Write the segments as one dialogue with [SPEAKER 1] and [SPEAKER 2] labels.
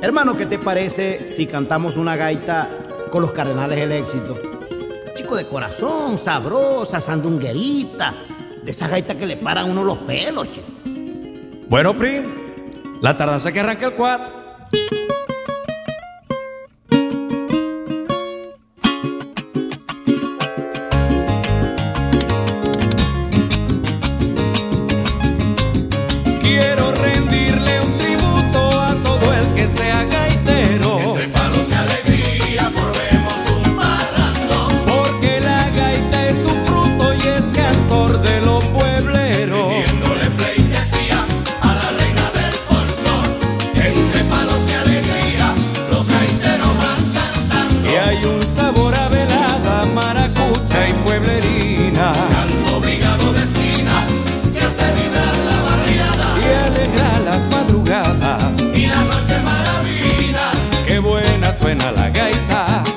[SPEAKER 1] Hermano, ¿qué te parece si cantamos una gaita con los cardenales del éxito? Chico de corazón, sabrosa, sandunguerita, de esa gaita que le paran uno los pelos, chico.
[SPEAKER 2] Bueno, Prim, la tardanza que arranca el 4.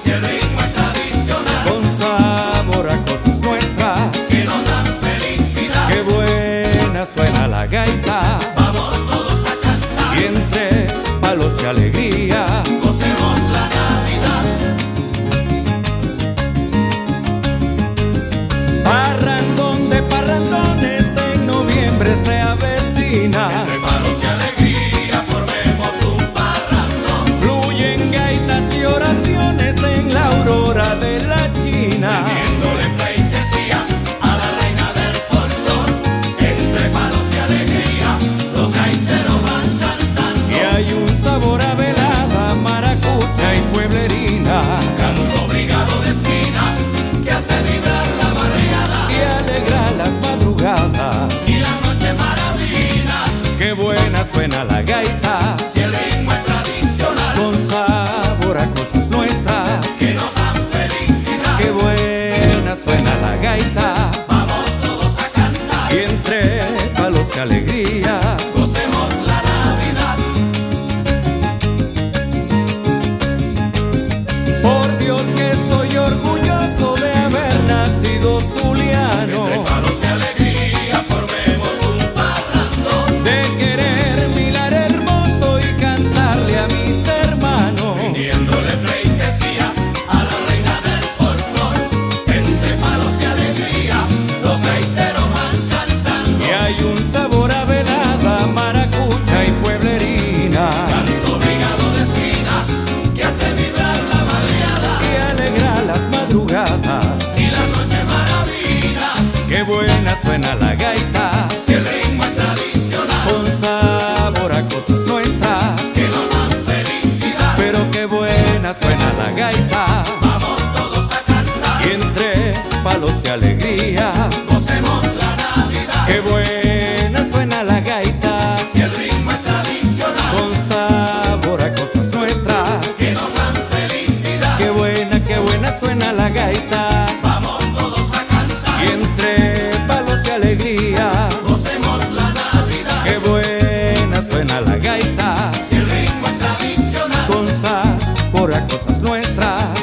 [SPEAKER 2] Si el ritmo es tradicional. Con sabor a cosas nuestras. Que nos dan felicidad. Qué buena suena la gaita. Vamos todos a cantar. Y entre palos y alegría. tá regalos y alegría. Gocemos la Navidad. Qué buena suena la gaita. Si el ritmo es tradicional. Con sabor a cosas nuestras. Que nos dan felicidad. Qué buena, qué buena suena la gaita. Vamos todos a cantar. Y entre palos y alegría. Gocemos la Navidad. Qué buena suena la gaita. Si el ritmo es tradicional. Con sabor a cosas nuestras.